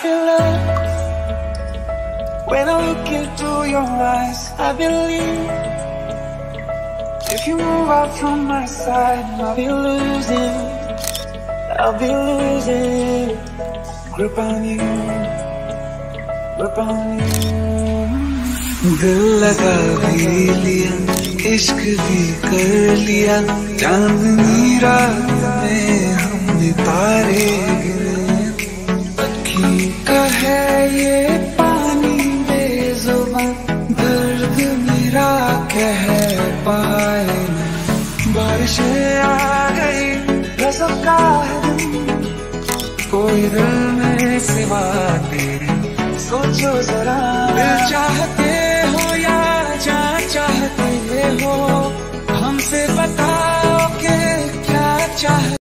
feel love when I look into your eyes. I believe if you move out from my side, I'll be losing. I'll be losing grip on you, grip on you. दिल लगा भी लिया, इश्क भी कर लिया, चांदनी रात में हमने तारे है ये पानी बेजुबान, दर्द मेरा कह पाए बारिशें आ गई रसम का है कोई दिल में सिवा तेरे, सोचो जरा। दिल चाहते हो या जा चाहते हो?